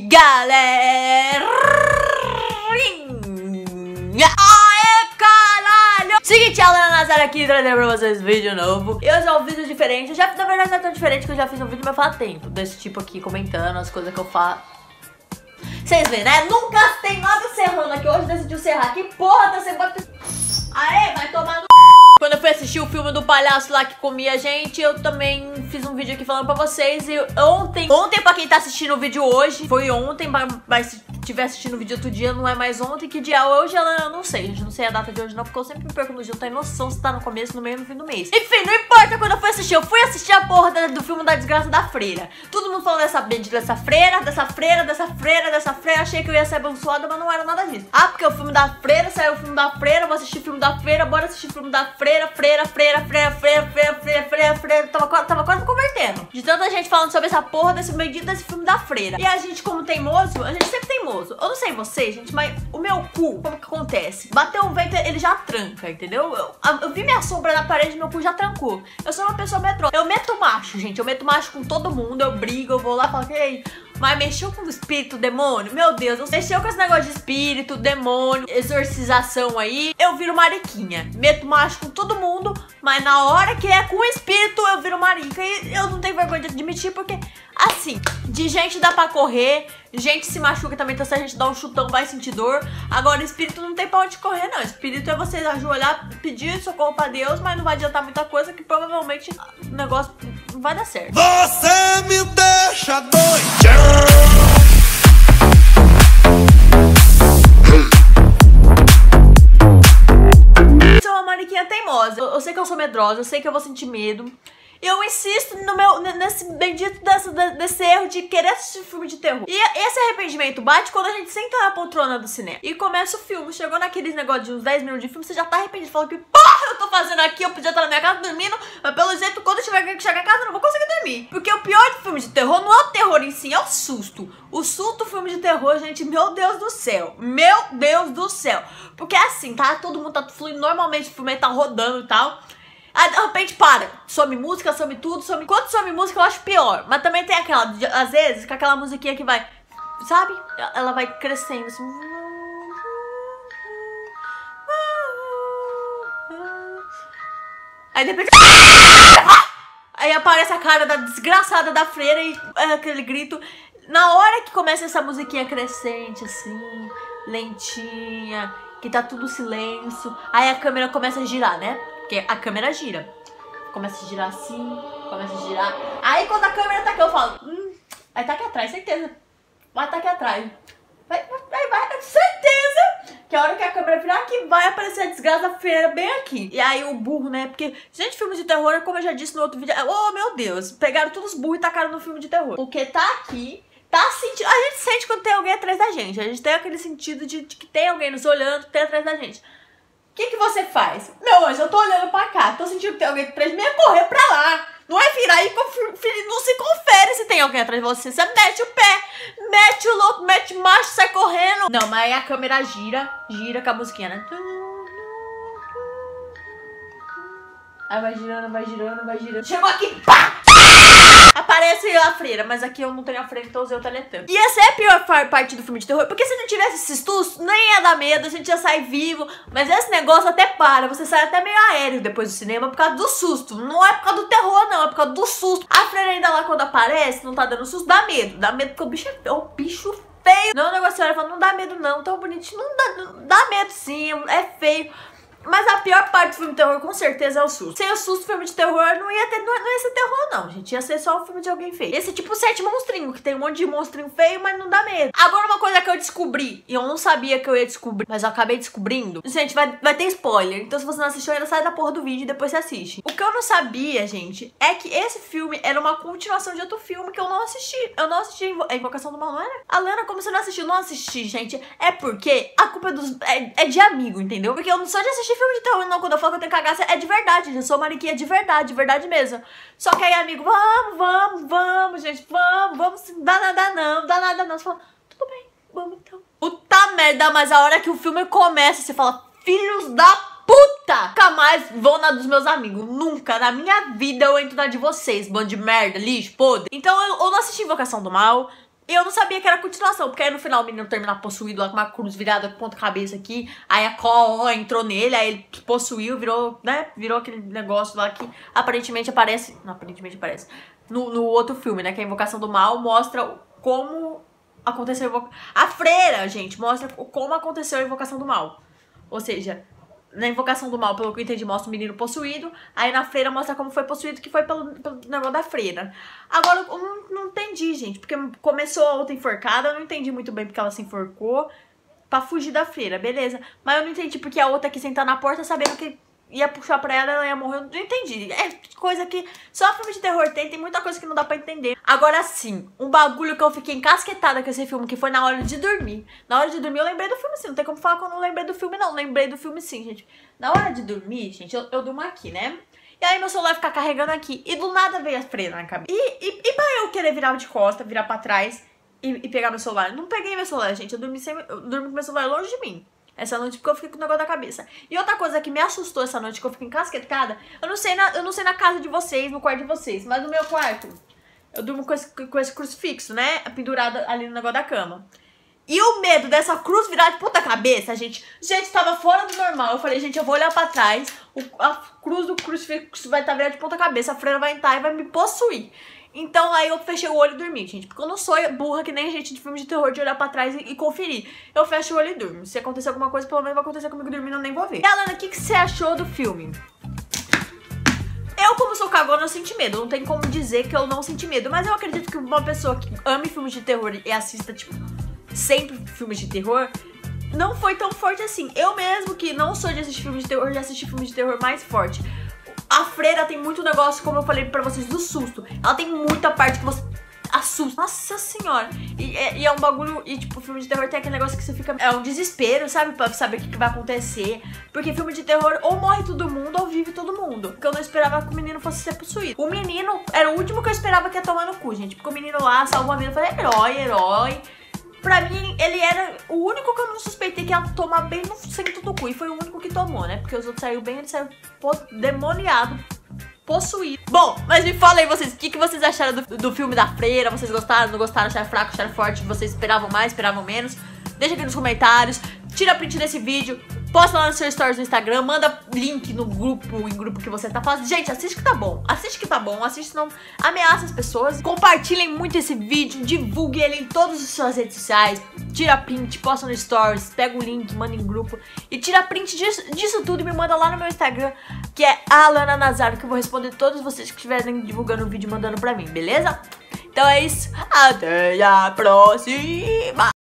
galera? Aê, caralho! Seguinte, a Lana Nazar aqui trazendo pra vocês vídeo novo. E hoje é um vídeo diferente. Já, na verdade, não é tão diferente que eu já fiz um vídeo, mas faz tempo. Desse tipo aqui, comentando as coisas que eu faço. Vocês veem, né? Nunca tem nada serrando aqui. Hoje decidiu serrar. Que porra tá sendo... Aê, vai tomar no... Quando eu fui assistir o filme do palhaço lá que comia a gente, eu também fiz um vídeo aqui falando pra vocês. E ontem, ontem pra quem tá assistindo o vídeo hoje, foi ontem, mas tiver assistindo o vídeo outro dia, não é mais ontem. Que dia é hoje? Ela, eu não sei, gente. Não sei a data de hoje não, porque eu sempre me perco no dia. Eu tenho noção se tá no começo, no meio no fim do mês. Enfim, não importa quando eu fui assistir. Eu fui assistir a porra do filme da desgraça da freira. Todo mundo falando dessa, dessa freira, dessa freira, dessa freira, dessa freira. Achei que eu ia ser abençoada, mas não era nada disso. Ah, porque o filme da freira, saiu o filme da freira, vou assistir o filme da freira, bora assistir o filme da freira freira, freira, freira, freira, freira, freira, freira, freira. Tava, tava quase convertendo. De tanta gente falando sobre essa porra desse bendito desse filme da freira. E a gente, como teimoso, a gente sempre teimoso. Eu não sei vocês, gente, mas o meu cu, como que acontece? Bateu um vento, ele já tranca, entendeu? Eu, eu vi minha sombra na parede, meu cu já trancou. Eu sou uma pessoa metrô. Eu meto macho, gente. Eu meto macho com todo mundo. Eu brigo, eu vou lá e falo, ei, mas mexeu com o espírito, demônio? Meu Deus, mexeu com esse negócio de espírito, demônio, exorcização aí. Eu viro mariquinha. Meto macho com todo mundo, mas na hora que é com o espírito, eu viro marica. E eu não tenho vergonha de admitir, porque assim, de gente dá pra correr, gente se machuca também, então se a gente dá um chutão vai sentir dor. Agora, espírito não tem pra onde correr, não. Espírito é você ajoelhar, pedir socorro pra Deus, mas não vai adiantar muita coisa, que provavelmente o negócio não vai dar certo. Você me deixa doido. Medrosa, eu sei que eu vou sentir medo eu insisto no meu, nesse bendito desse, desse erro de querer assistir filme de terror. E esse arrependimento bate quando a gente senta na poltrona do cinema e começa o filme. Chegou naqueles negócios de uns 10 minutos de filme, você já tá arrependido. Falando que, porra, eu tô fazendo aqui, eu podia estar na minha casa dormindo, mas pelo jeito, quando eu chegar, chegar em casa, eu não vou conseguir dormir. Porque o pior de filme de terror não é o terror em si, é o susto. O susto filme de terror, gente, meu Deus do céu. Meu Deus do céu. Porque é assim, tá? Todo mundo tá fluindo normalmente, o filme tá rodando e tal. Aí de repente para, some música, some tudo, some. Quando some música eu acho pior. Mas também tem aquela, às vezes, com aquela musiquinha que vai, sabe? Ela vai crescendo assim. Aí de repente. Aí aparece a cara da desgraçada da freira e é, aquele grito. Na hora que começa essa musiquinha crescente, assim, lentinha, que tá tudo silêncio, aí a câmera começa a girar, né? Porque a câmera gira. Começa a girar assim, começa a girar. Aí quando a câmera tá aqui, eu falo, hum, aí tá aqui atrás, certeza. Vai tá aqui atrás. Vai, vai, vai, certeza que a hora que a câmera virar aqui, vai aparecer a desgraça da feira bem aqui. E aí o burro, né? Porque, gente, filme de terror, como eu já disse no outro vídeo, oh meu Deus, pegaram todos os burros e tacaram no filme de terror. Porque tá aqui, tá sentindo. A gente sente quando tem alguém atrás da gente. A gente tem aquele sentido de, de que tem alguém nos olhando, tem atrás da gente. O que, que você faz? Meu anjo, eu tô olhando pra cá, tô sentindo que tem alguém atrás de mim, é correr pra lá. Não é virar e não se confere se tem alguém atrás de você. Você mete o pé, mete o louco, mete macho, sai correndo. Não, mas aí a câmera gira, gira com a musiquinha, né? Aí vai girando, vai girando, vai girando. Chegou aqui, pá! Aparece a freira, mas aqui eu não tenho a freira, então usei o teletempo. E essa é a pior parte do filme de terror, porque se não tivesse esses sustos, nem ia dar medo, a gente ia sair vivo. Mas esse negócio até para, você sai até meio aéreo depois do cinema por causa do susto. Não é por causa do terror, não, é por causa do susto. A freira ainda lá quando aparece, não tá dando susto, dá medo. Dá medo porque o bicho é, o bicho feio. Não, o negócio olha fala, não dá medo não, tão bonitinho. Não dá, não dá medo sim, é feio. Mas a pior parte do filme de terror, com certeza, é o susto. Sem o susto, filme de terror não ia ter, não, não ia ser terror, não, gente. Ia ser só um filme de alguém feio. Esse tipo sete monstrinho, que tem um monte de monstrinho feio, mas não dá medo. Agora, uma coisa que eu descobri, e eu não sabia que eu ia descobrir, mas eu acabei descobrindo. Gente, vai, vai ter spoiler. Então, se você não assistiu ainda, sai da porra do vídeo e depois você assiste. O que eu não sabia, gente, é que esse filme era uma continuação de outro filme que eu não assisti. Eu não assisti a Invocação do Mal, não era? A Lana, como você não assistiu? Não assisti, gente. É porque a culpa é, dos, é, é de amigo, entendeu? Porque eu não sou de assistir filme de terror, não. Quando eu falo que eu tenho cagaça, é de verdade, eu sou mariquinha de verdade, de verdade mesmo. Só que aí, amigo, vamos, vamos, vamos, gente, vamos, vamos, dá nada não, dá nada não. Você fala, tudo bem, vamos então. Puta merda, mas a hora que o filme começa, você fala, filhos da puta! Nunca mais vou na dos meus amigos. Nunca na minha vida eu entro na de vocês, bando de merda, lixo, podre. Então eu, eu não assisti Invocação do Mal. E eu não sabia que era continuação, porque aí no final o menino terminar possuído lá com uma cruz virada com ponta cabeça aqui, aí a Có entrou nele, aí ele possuiu, virou, né, virou aquele negócio lá que aparentemente aparece, não, aparentemente aparece, no, no outro filme, né, que é a Invocação do Mal, mostra como aconteceu a invocação, a freira, gente, mostra como aconteceu a Invocação do Mal. Ou seja, na Invocação do Mal, pelo que eu entendi, mostra o menino possuído. Aí na freira mostra como foi possuído, que foi pelo, pelo negócio da freira. Agora, eu não, não entendi, gente. Porque começou a outra enforcada, eu não entendi muito bem porque ela se enforcou. Pra fugir da freira, beleza. Mas eu não entendi porque a outra quis sentar na porta sabendo que ia puxar pra ela, ela ia morrer. Eu não entendi. É coisa que só filme de terror tem, tem muita coisa que não dá pra entender. Agora sim, um bagulho que eu fiquei encasquetada com esse filme, que foi na hora de dormir. Na hora de dormir eu lembrei do filme sim, não tem como falar que eu não lembrei do filme não. Lembrei do filme sim, gente. Na hora de dormir, gente, eu, eu durmo aqui, né? E aí meu celular fica carregando aqui. E do nada veio a freira na cabeça. E, e, e pra eu querer virar de costa, virar pra trás e, e pegar meu celular? Não peguei meu celular, gente. Eu dormi, sem, eu dormi com meu celular longe de mim. Essa noite porque eu fiquei com o negócio da cabeça. E outra coisa que me assustou essa noite, que eu fiquei encasquetada, eu não sei na, eu não sei na casa de vocês, no quarto de vocês, mas no meu quarto, eu durmo com esse, com esse crucifixo, né? Pendurado ali no negócio da cama. E o medo dessa cruz virar de puta cabeça, gente. Gente, tava fora do normal. Eu falei, gente, eu vou olhar pra trás. O, a cruz do crucifixo vai estar tá virada de ponta cabeça. A freira vai entrar e vai me possuir. Então aí eu fechei o olho e dormi, gente. Porque eu não sou burra que nem gente de filme de terror de olhar pra trás e, e, conferir. Eu fecho o olho e durmo. Se acontecer alguma coisa, pelo menos vai acontecer comigo dormindo, eu nem vou ver. E Alana, o que, que você achou do filme? Eu, como sou cagona, eu senti medo. Não tem como dizer que eu não senti medo. Mas eu acredito que uma pessoa que ame filmes de terror e assista, tipo, sempre filmes de terror, não foi tão forte assim. Eu mesmo, que não sou de assistir filmes de terror, já assisti filmes de terror mais forte. A freira tem muito negócio, como eu falei pra vocês, do susto. Ela tem muita parte que você assusta. Nossa senhora. E, é, e, é um bagulho. E, tipo, filme de terror tem aquele negócio que você fica. É um desespero, sabe? Pra saber o que, que, vai acontecer. Porque filme de terror ou morre todo mundo ou vive todo mundo. Porque eu não esperava que o menino fosse ser possuído. O menino era o último que eu esperava que ia tomar no cu, gente. Porque o menino lá salvou a vida. Eu falei, herói, herói. Pra mim, ele era o único que eu não suspeitei que ia tomar bem no centro do cu. E foi o único que tomou, né? Porque os outros saíram bem, ele saiu demoniado possuído. Bom, mas me fala aí vocês, o que, que vocês acharam do, do filme da freira? Vocês gostaram, não gostaram, acharam fraco, acharam forte? Vocês esperavam mais, esperavam menos? Deixa aqui nos comentários, tira print desse vídeo, Posta lá no seu stories no Instagram, manda link no grupo, em grupo que você tá fazendo. Gente, assiste que tá bom. Assiste que tá bom, assiste não ameaça as pessoas. Compartilhem muito esse vídeo, divulgue ele em todas as suas redes sociais. Tira print, posta no stories, pega o link, manda em grupo. E tira print disso, disso tudo e me manda lá no meu Instagram, que é Alana Nazário, que eu vou responder todos vocês que estiverem divulgando o vídeo mandando pra mim, beleza? Então é isso, até a próxima!